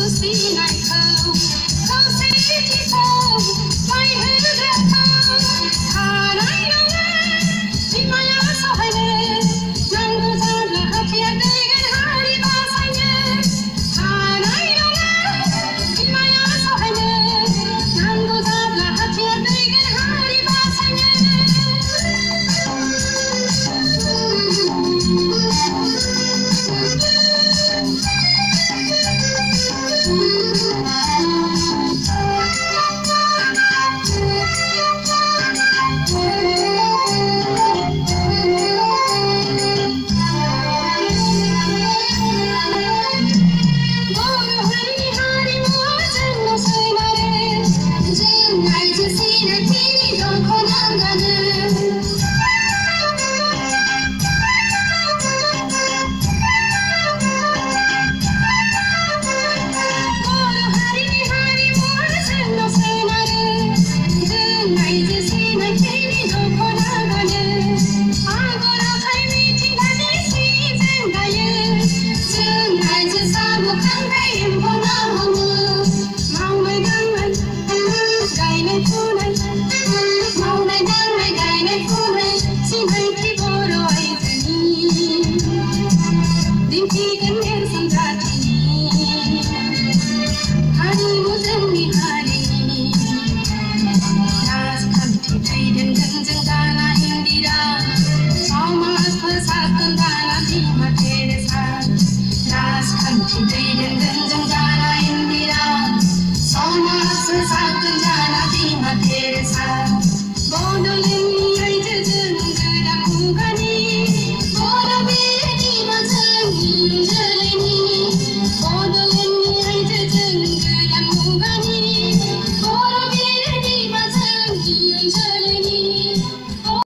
to see night. 你应泼的梦。